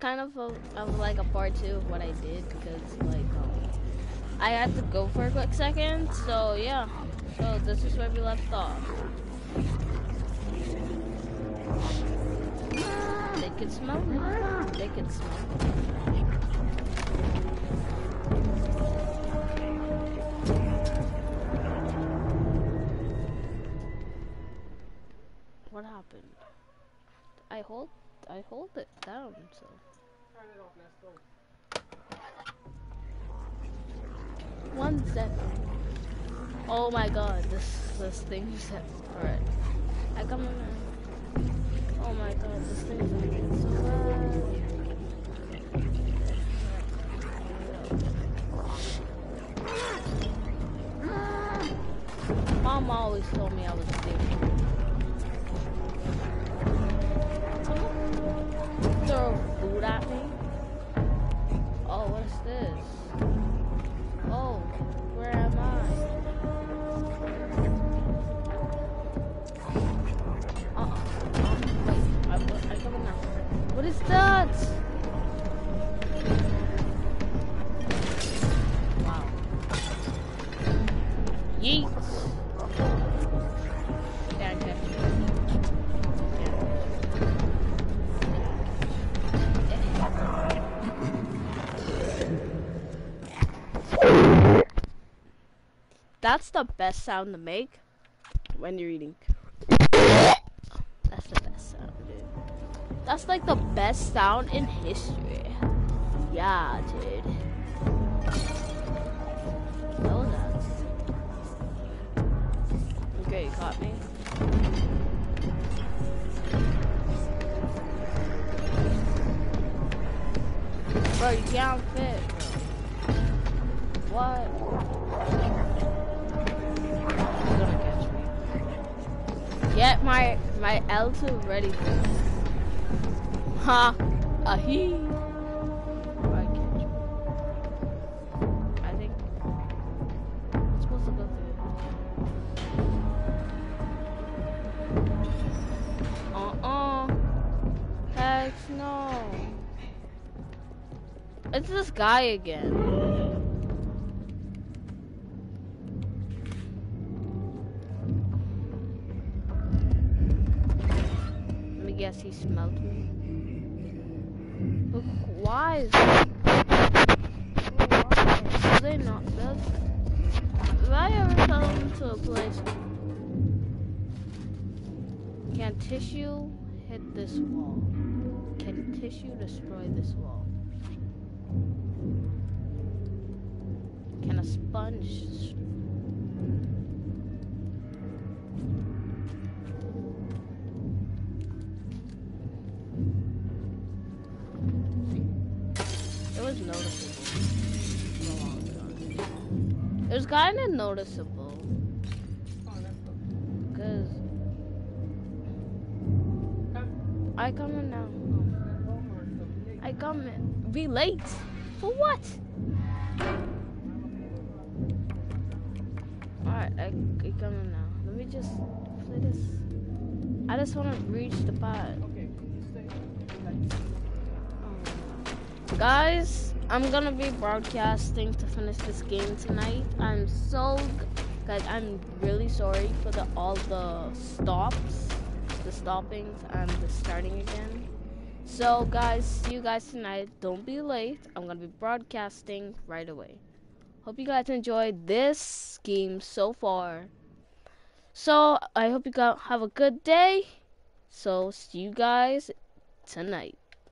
kind of a, of like a part two of what I did because like um, I had to go for a quick second. So yeah. So this is where we left off. They can smell it. They can smell. What happened? I hold I hold it down so one second. Oh my god, this this thing is alright. I come in Oh my god, this thing's moving so bad. Mom always told me I was stupid. Throw What is that? Wow. Yeet. That's the best sound to make when you're eating. That's the best sound, dude. That's like the best sound in history. Yeah, dude. Know that. Okay, you caught me. Bro, you can't fit, bro. What? He's gonna catch me. Get my my L2 ready for me. Ha! Why? I think I'm supposed to go through. Uh-uh. Heck no. It's this guy again. Let me guess he smelled me. Look, why is Do they not does If I ever them to a place Can tissue hit this wall? Can tissue destroy this wall? Can a sponge was noticeable. for a long. It was kind of noticeable. Cause I come in now. I come in. Be late. For what? Alright, I, I come in now. Let me just play this. I just want to reach the pot. Guys, I'm gonna be broadcasting to finish this game tonight. I'm so, guys, I'm really sorry for the all the stops, the stoppings, and the starting again. So, guys, see you guys tonight. Don't be late. I'm gonna be broadcasting right away. Hope you guys enjoyed this game so far. So, I hope you guys have a good day. So, see you guys tonight.